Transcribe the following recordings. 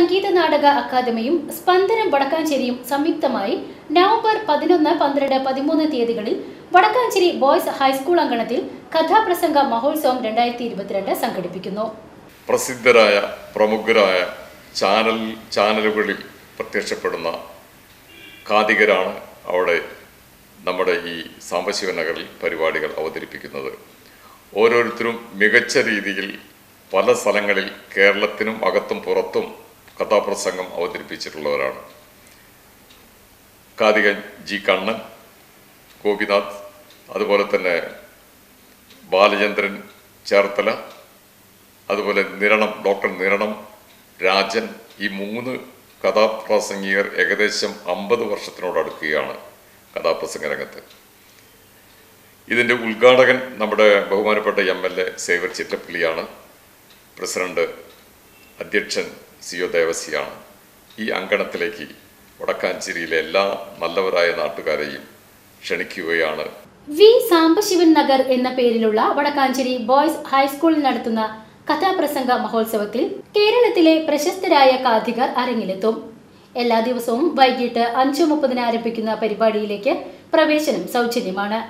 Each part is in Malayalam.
സംഗീത നാടക അക്കാദമിയും സ്പന്ദനം വടക്കാഞ്ചേരിയും സംയുക്തമായി നവംബർ പതിനൊന്ന് പന്ത്രണ്ട് പതിമൂന്ന് തീയതികളിൽ വടക്കാഞ്ചേരി ബോയ്സ് ഹൈസ്കൂൾ അങ്കണത്തിൽ കഥാപ്രസംഗ മഹോത്സവം രണ്ടായിരത്തി ഇരുപത്തിരണ്ട് സംഘടിപ്പിക്കുന്നു. പ്രസിദ്ധരായ പ്രമുഖരായ ചാനൽ ചാനലുകളിൽ പ്രത്യക്ഷപ്പെടുന്ന കാതികരാണ് അവിടെ നമ്മുടെ ഈ സാംബശിവ നഗറിൽ പരിപാടികൾ അവതരിപ്പിക്കുന്നത്. ഓരോരുത്തരും മികച്ച രീതിയിൽ പല സ്ഥലങ്ങളിൽ കേരളത്തിനും അകത്തും പുറത്തും കഥാപ്രസംഗം അവതരിപ്പിച്ചിട്ടുള്ളവരാണ്. കാതികൻ ജി കണ്ണൻ ഗോപിനാഥ് അതുപോലെ തന്നെ ബാലചന്ദ്രൻ ചേർത്തല അതുപോലെ നിരണം ഡോക്ടർ നിരണം രാജൻ ഈ മൂന്ന് കഥാപ്രസംഗികർ ഏകദേശം അമ്പത് വർഷത്തിനോടടുക്കുകയാണ് കഥാപ്രസംഗ രംഗത്ത്. ഇതിന്റെ ഉദ്ഘാടകൻ നമ്മുടെ ബഹുമാനപ്പെട്ട എം എൽ എ സേവർ ചിറ്റപ്പള്ളിയാണ്. പ്രസിഡന്റ് അധ്യക്ഷൻ സി ഒ ദേവസിയാണ്. ഈ അങ്കണത്തിലേക്ക് വടക്കാഞ്ചേരിയിലെ എല്ലാ നല്ലവരായ നാട്ടുകാരെയും ക്ഷണിക്കുകയാണ്. വി സാംബശിവൻ നഗർ എന്ന പേരിലുള്ള വടക്കാഞ്ചേരി ബോയ്സ് ഹൈസ്കൂളിൽ നടത്തുന്ന കഥാപ്രസംഗ മഹോത്സവത്തിൽ കേരളത്തിലെ പ്രശസ്തരായ കാഥികർ അരങ്ങിലെത്തും. എല്ലാ ദിവസവും വൈകിട്ട് അഞ്ചു മുപ്പതിന് ആരംഭിക്കുന്ന പരിപാടിയിലേക്ക് പ്രവേശനം സൗജന്യമാണ്.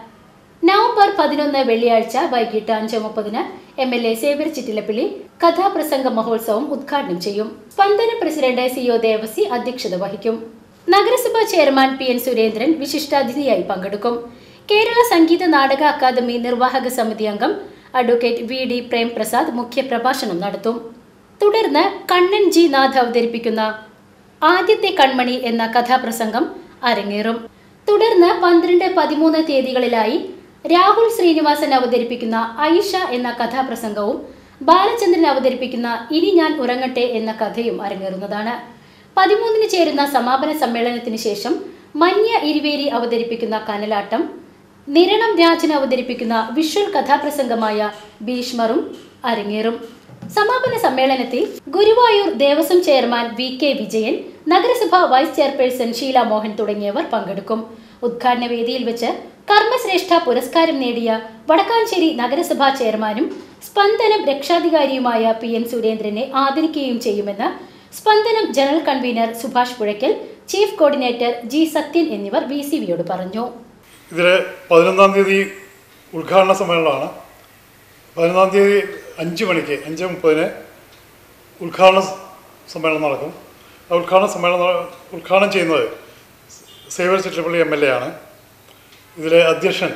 നവംബർ പതിനൊന്ന് വെള്ളിയാഴ്ച വൈകിട്ട് അഞ്ച് മുപ്പതിന് M L A Xavier Chittilappilly കഥാപ്രസംഗ മഹോത്സവം ഉദ്ഘാടനം ചെയ്യും. Spandana president C O Devassy അധ്യക്ഷത വഹിക്കും. നഗരസഭാ ചെയർമാൻ പി എൻ സുരേന്ദ്രൻ വിശിഷ്ടാതിഥിയായി പങ്കെടുക്കും. കേരള സംഗീത നാടക അക്കാദമി നിർവാഹക സമിതി അംഗം അഡ്വക്കേറ്റ് വി ഡി പ്രേംപ്രസാദ് മുഖ്യപ്രഭാഷണം നടത്തും. തുടർന്ന് കണ്ണൻ ജി നാഥ് അവതരിപ്പിക്കുന്ന ആദ്യത്തെ കൺമണി എന്ന കഥാപ്രസംഗം അരങ്ങേറും. തുടർന്ന് പന്ത്രണ്ട് പതിമൂന്ന് തീയതികളിലായി രാഹുൽ ശ്രീനിവാസൻ അവതരിപ്പിക്കുന്ന ഐഷ എന്ന കഥാപ്രസംഗവും ബാലചന്ദ്രൻ അവതരിപ്പിക്കുന്ന ഇനി ഞാൻ ഉറങ്ങട്ടെ എന്ന കഥയും അരങ്ങേറുന്നതാണ്. പതിമൂന്നിന് ചേരുന്ന സമാപന സമ്മേളനത്തിന് ശേഷം മഞ്ഞ ഇരുവേരി അവതരിപ്പിക്കുന്ന കനലാട്ടം നിരണം രാജൻ അവതരിപ്പിക്കുന്ന വിഷ്വൽ കഥാപ്രസംഗമായ ഭീഷ്മറും അരങ്ങേറും. സമാപന സമ്മേളനത്തിൽ Guruvayur Devaswom chairman V K Vijayan നഗരസഭാ വൈസ് ചെയർപേഴ്സൺ ഷീല മോഹൻ തുടങ്ങിയവർ പങ്കെടുക്കും. ഉദ്ഘാടന വേദിയിൽ വെച്ച് കർമ്മശ്രേഷ്ഠ പുരസ്കാരം നേടിയ വടക്കാഞ്ചേരി നഗരസഭാ ചെയർമാനും സ്പന്ദനം രക്ഷാധികാരിയുമായ പി എൻ സുരേന്ദ്രനെ ആദരിക്കുകയും ചെയ്യുമെന്ന് Spandanam general convener Subhash Puzhakkal chief coordinator G Sathyan എന്നിവർ വി സി വിയോട് പറഞ്ഞു. ഇതിൽ പതിനൊന്നാം തീയതി ഉദ്ഘാടന സമ്മേളനമാണ്. പതിനൊന്നാം തീയതി അഞ്ച് മണിക്ക് അഞ്ച് മുപ്പതിന് ഉദ്ഘാടന സമ്മേളനം നടക്കും. ആ ഉദ്ഘാടന സമ്മേളനം ഉദ്ഘാടനം ചെയ്യുന്നത് Xavier Chittilappilly M L A ആണ്. ഇതിലെ അധ്യക്ഷൻ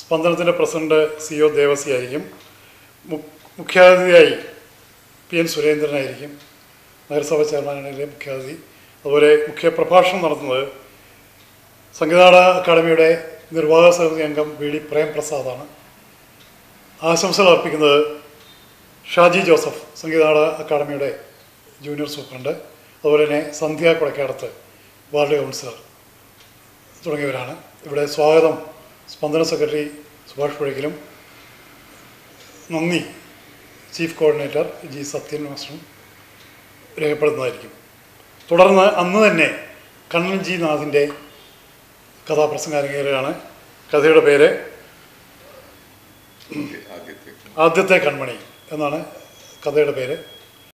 സ്പന്ദനത്തിന്റെ പ്രസിഡന്റ് സി ഒ ദേവസി ആയിരിക്കും. മുഖ്യാതിഥിയായി പി എൻ സുരേന്ദ്രനായിരിക്കും നഗരസഭാ ചെയർമാനാണ് മുഖ്യാതിഥി. അതുപോലെ മുഖ്യ പ്രഭാഷണം നടത്തുന്നത് സംഗീതാട അക്കാദമിയുടെ നിർവാഹക സമിതി അംഗം വി ഡി പ്രേംപ്രസാദാണ്. ആശംസകൾ അർപ്പിക്കുന്നത് ഷാജി ജോസഫ് സംഗീതനാട അക്കാദമിയുടെ ജൂനിയർ സൂപ്രണ്ട് അതുപോലെ തന്നെ സന്ധ്യ കൊടക്കാടത്ത് വാർഡ് കൗൺസിലർ തുടങ്ങിയവരാണ്. ഇവിടെ സ്വാഗതം സ്പന്ദന സെക്രട്ടറി സുഭാഷ് പുഴയ്ക്കലും നന്ദി ചീഫ് കോർഡിനേറ്റർ ജി സത്യൻ മാസ്റ്ററും രേഖപ്പെടുത്തുന്നതായിരിക്കും. തുടർന്ന് അന്ന് തന്നെ കണ്ണൻ ജി നാഥിന്റെ കഥാപ്രസംഗം കഥയുടെ പേര് ആദ്യത്തെ കൺമണി. എന്നാണ് കഥയുടെ പേര്.